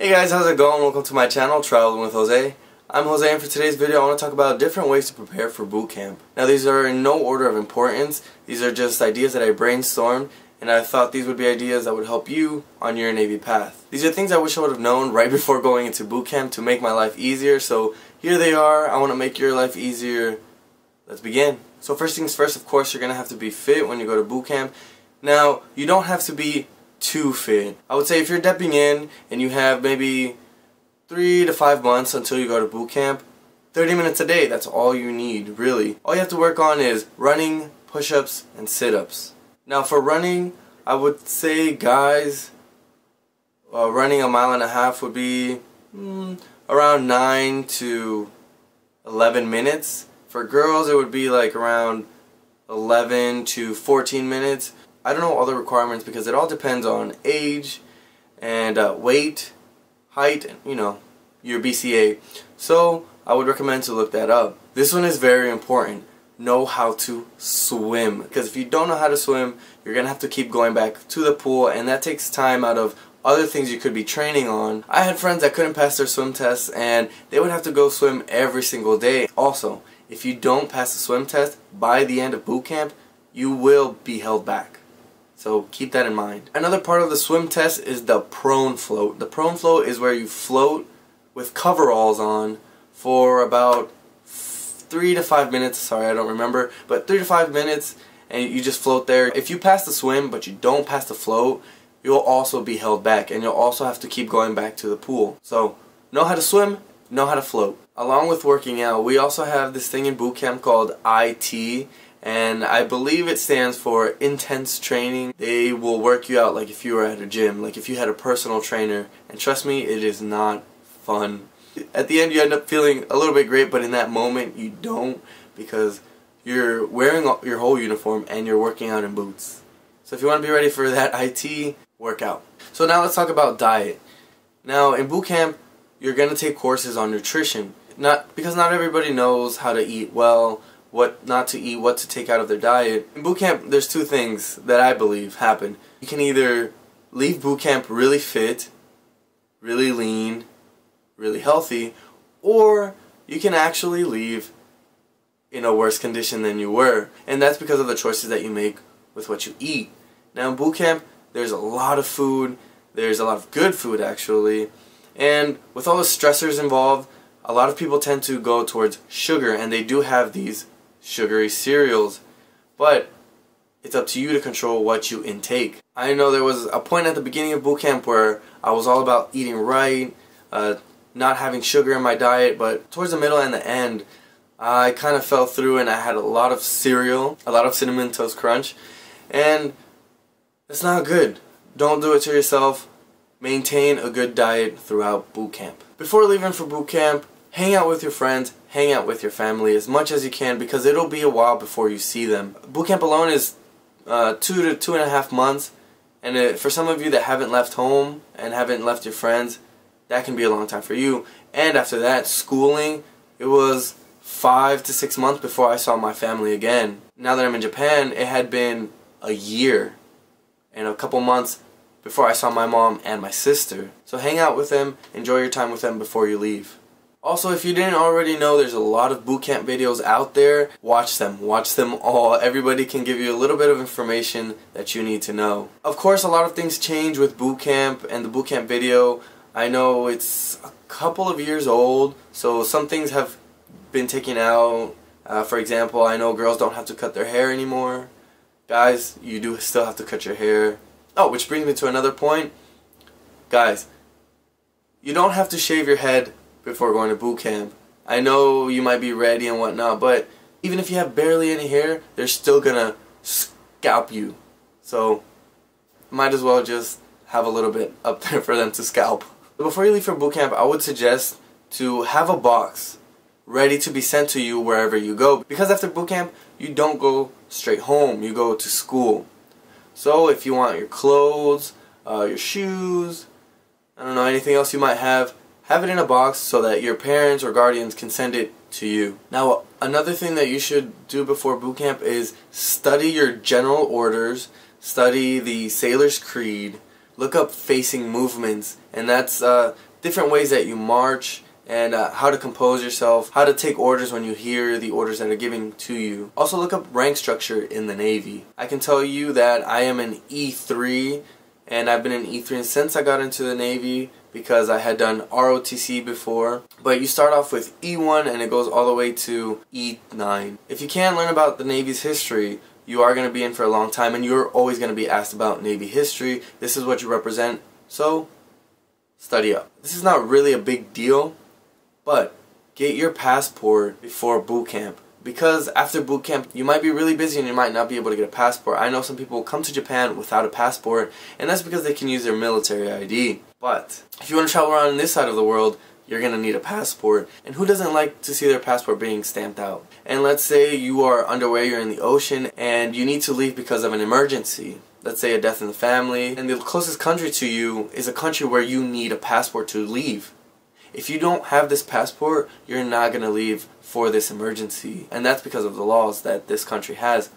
Hey guys, how's it going? Welcome to my channel, Traveling with Jose. I'm Jose and for today's video I want to talk about different ways to prepare for boot camp. Now these are in no order of importance, these are just ideas that I brainstormed and I thought these would be ideas that would help you on your Navy path. These are things I wish I would have known right before going into boot camp to make my life easier, so here they are, I want to make your life easier. Let's begin. So first things first, of course, you're going to have to be fit when you go to boot camp. Now, you don't have to be too fit. I would say if you're depping in and you have maybe three to five months until you go to boot camp, 30 minutes a day, that's all you need, really. All you have to work on is running, push-ups, and sit-ups. Now for running, I would say guys, uh, running a mile and a half would be mm, around 9 to 11 minutes. For girls, it would be like around 11 to 14 minutes. I don't know all the requirements because it all depends on age and uh, weight, height, and you know, your BCA. So I would recommend to look that up. This one is very important. Know how to swim because if you don't know how to swim, you're gonna have to keep going back to the pool, and that takes time out of other things you could be training on. I had friends that couldn't pass their swim tests, and they would have to go swim every single day. Also, if you don't pass the swim test by the end of boot camp, you will be held back. So keep that in mind. Another part of the swim test is the prone float. The prone float is where you float with coveralls on for about three to five minutes. Sorry, I don't remember, but three to five minutes, and you just float there. If you pass the swim, but you don't pass the float, you'll also be held back, and you'll also have to keep going back to the pool. So know how to swim, know how to float. Along with working out, we also have this thing in boot camp called IT, and I believe it stands for intense training. They will work you out like if you were at a gym, like if you had a personal trainer, and trust me, it is not fun. At the end, you end up feeling a little bit great, but in that moment, you don't because you're wearing your whole uniform and you're working out in boots. So if you want to be ready for that IT, workout. So now let's talk about diet. Now in boot camp, you're going to take courses on nutrition. Not because not everybody knows how to eat well what not to eat, what to take out of their diet. In boot camp, there's two things that I believe happen. You can either leave boot camp really fit, really lean, really healthy, or you can actually leave in a worse condition than you were. And that's because of the choices that you make with what you eat. Now in boot camp, there's a lot of food, there's a lot of good food actually, and with all the stressors involved, a lot of people tend to go towards sugar and they do have these sugary cereals. But it's up to you to control what you intake. I know there was a point at the beginning of boot camp where I was all about eating right, uh, not having sugar in my diet, but towards the middle and the end, I kind of fell through and I had a lot of cereal, a lot of Cinnamon Toast Crunch, and it's not good. Don't do it to yourself. Maintain a good diet throughout boot camp. Before leaving for boot camp, hang out with your friends, hang out with your family as much as you can because it'll be a while before you see them. Boot camp alone is uh, two to two and a half months, and it, for some of you that haven't left home and haven't left your friends, that can be a long time for you. And after that, schooling, it was five to six months before I saw my family again. Now that I'm in Japan, it had been a year and a couple months before I saw my mom and my sister. So hang out with them, enjoy your time with them before you leave. Also, if you didn't already know, there's a lot of bootcamp videos out there. Watch them. Watch them all. Everybody can give you a little bit of information that you need to know. Of course, a lot of things change with bootcamp and the bootcamp video. I know it's a couple of years old, so some things have been taken out. Uh, for example, I know girls don't have to cut their hair anymore. Guys, you do still have to cut your hair. Oh, which brings me to another point. Guys, you don't have to shave your head before going to boot camp. I know you might be ready and whatnot, but even if you have barely any hair, they're still gonna scalp you. So, might as well just have a little bit up there for them to scalp. Before you leave for boot camp, I would suggest to have a box ready to be sent to you wherever you go. Because after boot camp, you don't go straight home, you go to school. So if you want your clothes, uh, your shoes, I don't know, anything else you might have, have it in a box so that your parents or guardians can send it to you. Now, another thing that you should do before boot camp is study your general orders, study the Sailor's Creed, look up facing movements, and that's uh, different ways that you march, and uh, how to compose yourself, how to take orders when you hear the orders that are given to you. Also look up rank structure in the Navy. I can tell you that I am an E3 and I've been an E3 since I got into the Navy because I had done ROTC before. But you start off with E1 and it goes all the way to E9. If you can't learn about the Navy's history, you are going to be in for a long time and you're always going to be asked about Navy history. This is what you represent. So, study up. This is not really a big deal but get your passport before boot camp because after boot camp you might be really busy and you might not be able to get a passport. I know some people come to Japan without a passport and that's because they can use their military ID. But if you want to travel around this side of the world, you're going to need a passport. And who doesn't like to see their passport being stamped out? And let's say you are underway, you're in the ocean, and you need to leave because of an emergency. Let's say a death in the family, and the closest country to you is a country where you need a passport to leave. If you don't have this passport, you're not going to leave for this emergency. And that's because of the laws that this country has.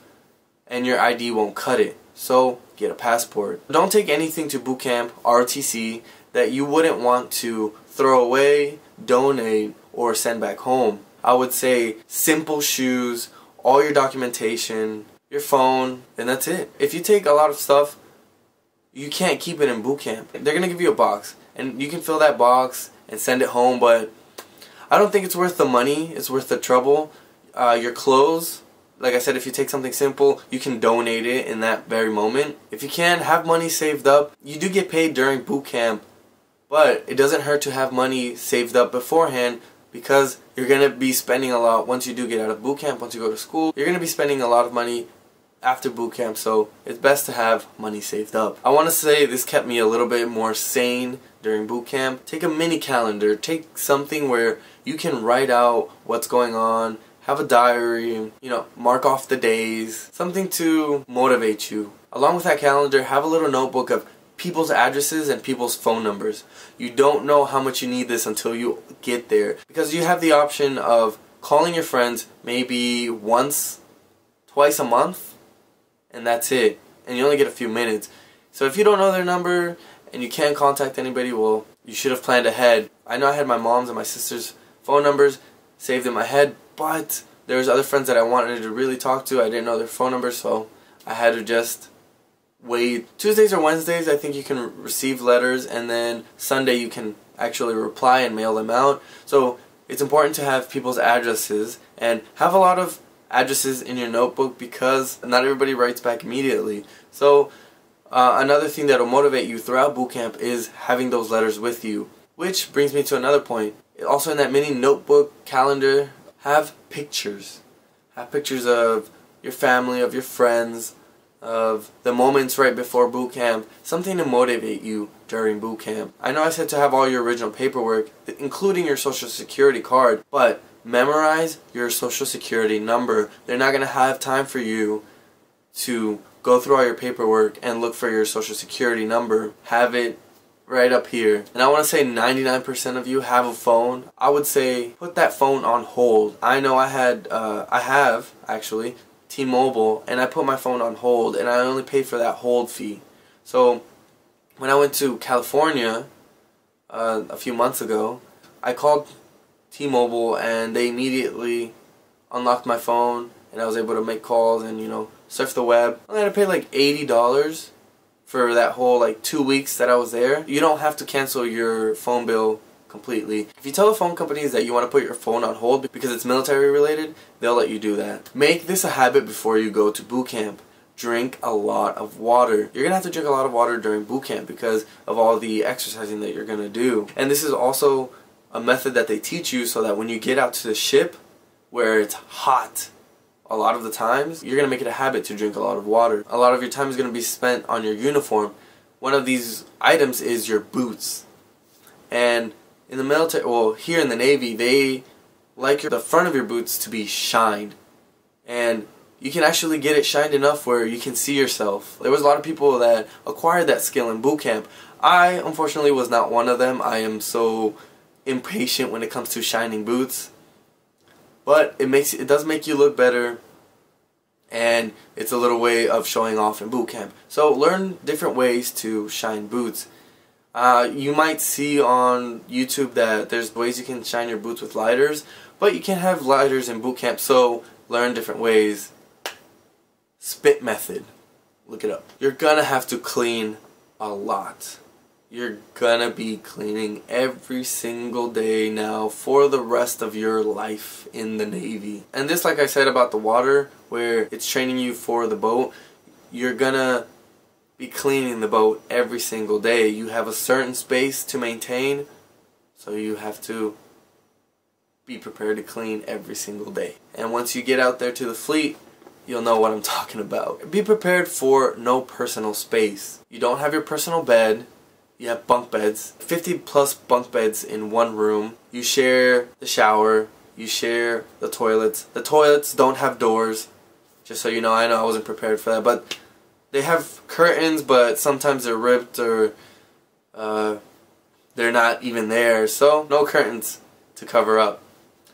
And your ID won't cut it. So get a passport. Don't take anything to boot camp, RTC, that you wouldn't want to throw away, donate, or send back home. I would say simple shoes, all your documentation, your phone, and that's it. If you take a lot of stuff, you can't keep it in boot camp. They're going to give you a box, and you can fill that box and send it home, but I don't think it's worth the money. It's worth the trouble. Uh, your clothes, like I said, if you take something simple, you can donate it in that very moment. If you can, have money saved up. You do get paid during boot camp, but it doesn't hurt to have money saved up beforehand because you're going to be spending a lot once you do get out of boot camp, once you go to school. You're going to be spending a lot of money after boot camp, so it's best to have money saved up. I want to say this kept me a little bit more sane during boot camp. Take a mini calendar, take something where you can write out what's going on, have a diary, you know, mark off the days, something to motivate you. Along with that calendar, have a little notebook of people's addresses and people's phone numbers. You don't know how much you need this until you get there because you have the option of calling your friends maybe once, twice a month and that's it. And you only get a few minutes. So if you don't know their number and you can't contact anybody, well, you should have planned ahead. I know I had my mom's and my sister's phone numbers saved in my head, but there was other friends that I wanted to really talk to. I didn't know their phone numbers, so I had to just wait. Tuesdays or Wednesdays, I think you can receive letters, and then Sunday you can actually reply and mail them out. So it's important to have people's addresses and have a lot of addresses in your notebook because not everybody writes back immediately. So uh, another thing that will motivate you throughout boot camp is having those letters with you. Which brings me to another point. Also in that mini notebook calendar, have pictures. Have pictures of your family, of your friends, of the moments right before boot camp, something to motivate you during boot camp. I know I said to have all your original paperwork, including your social security card, but memorize your social security number. They're not going to have time for you to go through all your paperwork and look for your social security number. Have it right up here. And I want to say 99% of you have a phone. I would say put that phone on hold. I know I had, uh, I have actually, T-Mobile, and I put my phone on hold, and I only paid for that hold fee. So when I went to California uh, a few months ago, I called T-Mobile and they immediately unlocked my phone and I was able to make calls and you know surf the web. I had to pay like eighty dollars for that whole like two weeks that I was there. You don't have to cancel your phone bill completely. If you tell the phone companies that you want to put your phone on hold because it's military related, they'll let you do that. Make this a habit before you go to boot camp. Drink a lot of water. You're gonna have to drink a lot of water during boot camp because of all the exercising that you're gonna do. And this is also a method that they teach you so that when you get out to the ship where it's hot a lot of the times, you're going to make it a habit to drink a lot of water. A lot of your time is going to be spent on your uniform. One of these items is your boots. And in the military, well, here in the Navy, they like your, the front of your boots to be shined. And you can actually get it shined enough where you can see yourself. There was a lot of people that acquired that skill in boot camp. I, unfortunately, was not one of them. I am so impatient when it comes to shining boots. But it makes it does make you look better and it's a little way of showing off in boot camp. So learn different ways to shine boots. Uh, you might see on YouTube that there's ways you can shine your boots with lighters, but you can't have lighters in boot camp, so learn different ways. Spit method. Look it up. You're gonna have to clean a lot. You're gonna be cleaning every single day now for the rest of your life in the Navy. And this, like I said about the water, where it's training you for the boat, you're gonna be cleaning the boat every single day. You have a certain space to maintain, so you have to be prepared to clean every single day. And once you get out there to the fleet, you'll know what I'm talking about. Be prepared for no personal space. You don't have your personal bed. You have bunk beds. 50 plus bunk beds in one room. You share the shower. You share the toilets. The toilets don't have doors. Just so you know, I know I wasn't prepared for that, but they have curtains, but sometimes they're ripped or uh, they're not even there. So no curtains to cover up.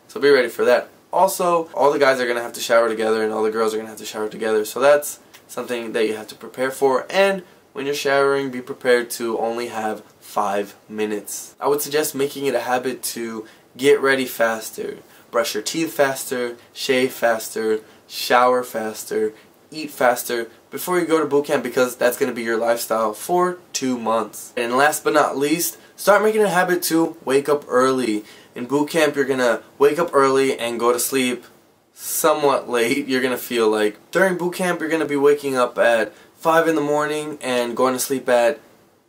So be ready for that. Also, all the guys are going to have to shower together and all the girls are going to have to shower together. So that's something that you have to prepare for. And when you're showering, be prepared to only have five minutes. I would suggest making it a habit to get ready faster. Brush your teeth faster, shave faster, shower faster, eat faster before you go to boot camp because that's going to be your lifestyle for two months. And last but not least, start making a habit to wake up early. In boot camp, you're going to wake up early and go to sleep somewhat late, you're going to feel like. During boot camp, you're going to be waking up at 5 in the morning and going to sleep at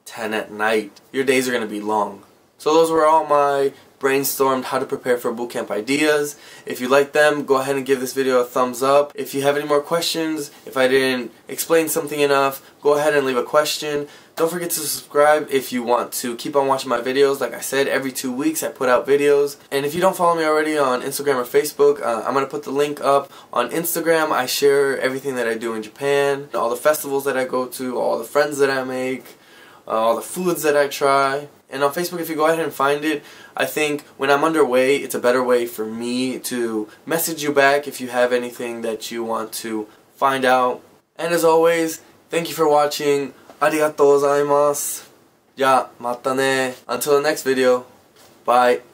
10 at night. Your days are going to be long. So those were all my brainstormed how to prepare for bootcamp ideas. If you like them, go ahead and give this video a thumbs up. If you have any more questions, if I didn't explain something enough, go ahead and leave a question. Don't forget to subscribe if you want to keep on watching my videos. Like I said, every two weeks I put out videos. And if you don't follow me already on Instagram or Facebook, uh, I'm going to put the link up. On Instagram, I share everything that I do in Japan, all the festivals that I go to, all the friends that I make, uh, all the foods that I try. And on Facebook, if you go ahead and find it, I think when I'm underway, it's a better way for me to message you back if you have anything that you want to find out. And as always, thank you for watching. ありがとうございます。じゃあ、またね。Until the next video. Bye.